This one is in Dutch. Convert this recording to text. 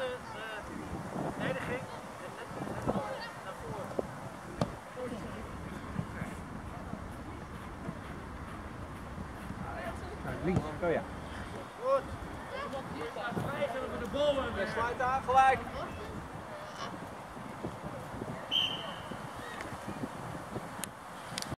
laatste verdediging. Links, oh ja. Goed. Iemand hier we de bal. Sluit aan, gelijk.